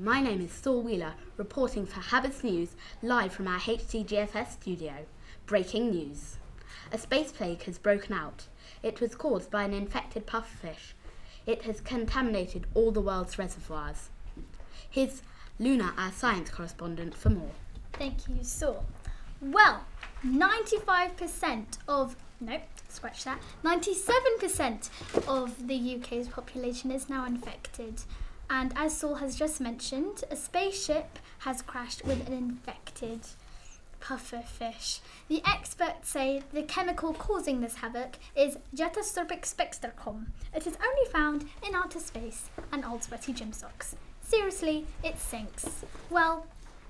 my name is Saul Wheeler, reporting for Habits News live from our HDGFS studio. Breaking news. A space plague has broken out. It was caused by an infected pufferfish. It has contaminated all the world's reservoirs. Here's Luna, our science correspondent, for more. Thank you, Saul. Well, 95% of, nope, scratch that, 97% of the UK's population is now infected. And as Saul has just mentioned, a spaceship has crashed with an infected pufferfish. The experts say the chemical causing this havoc is Jetasorbic spectracum. It is only found in outer space and old sweaty gym socks. Seriously, it sinks. Well,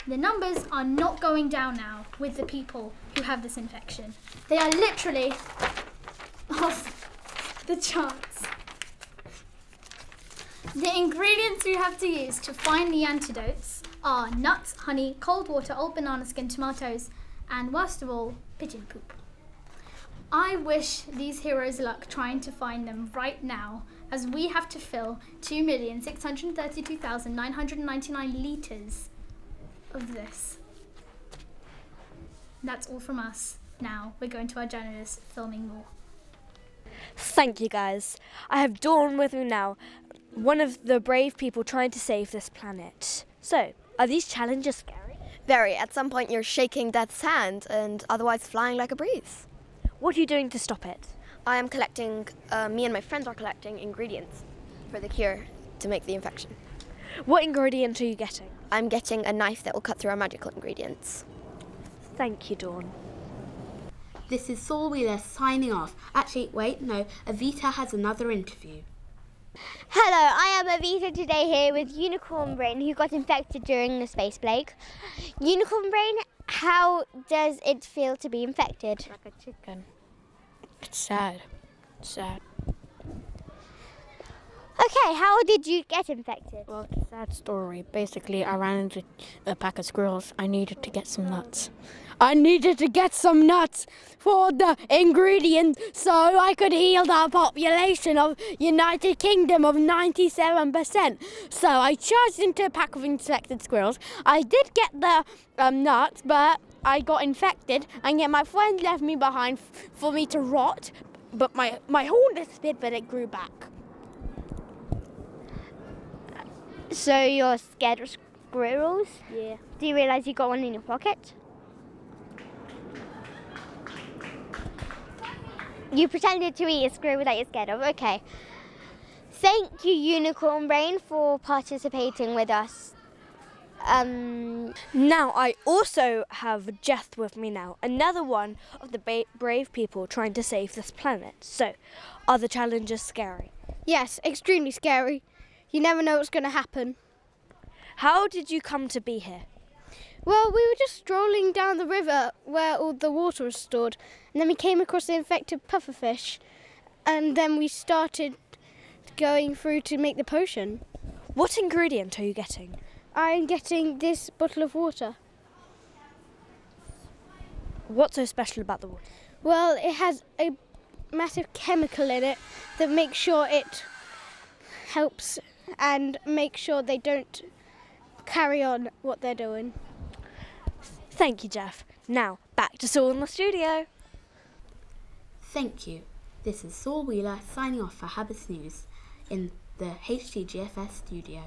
the numbers are not going down now with the people who have this infection. They are literally off the charts. The ingredients we have to use to find the antidotes are nuts, honey, cold water, old banana skin, tomatoes, and worst of all, pigeon poop. I wish these heroes luck trying to find them right now, as we have to fill 2,632,999 litres of this. That's all from us. Now we're going to our journalist filming more. Thank you guys. I have Dawn with me now, one of the brave people trying to save this planet. So, are these challenges scary? Very. At some point, you're shaking death's hand and otherwise flying like a breeze. What are you doing to stop it? I am collecting, uh, me and my friends are collecting ingredients for the cure to make the infection. What ingredient are you getting? I'm getting a knife that will cut through our magical ingredients. Thank you, Dawn. This is Saul Wheeler signing off. Actually, wait, no, Avita has another interview. Hello, I am Avita today here with Unicorn Brain, who got infected during the space plague. Unicorn Brain, how does it feel to be infected? Like a chicken. It's sad. It's sad. Okay, how did you get infected? Well, sad story. Basically, I ran into a pack of squirrels. I needed to get some nuts. I needed to get some nuts for the ingredient so I could heal the population of United Kingdom of 97%. So I charged into a pack of infected squirrels. I did get the um, nuts, but I got infected, and yet my friend left me behind for me to rot. But my, my horn disappeared, but it grew back. So you're scared of squirrels? Yeah. Do you realise you got one in your pocket? You pretended to eat a squirrel that you're scared of. Okay. Thank you, Unicorn Brain, for participating with us. Um, Now, I also have Jeth with me now, another one of the ba- brave people trying to save this planet. So, are the challenges scary? Yes, extremely scary. You never know what's going to happen. How did you come to be here? Well, we were just strolling down the river where all the water was stored, and then we came across the infected pufferfish, and then we started going through to make the potion. What ingredient are you getting? I'm getting this bottle of water. What's so special about the water? Well, it has a massive chemical in it that makes sure it helps and make sure they don't carry on what they're doing. Thank you, Jeff. Now, back to Saul in the studio. Thank you. This is Saul Wheeler signing off for Habits News in the HDGFS studio.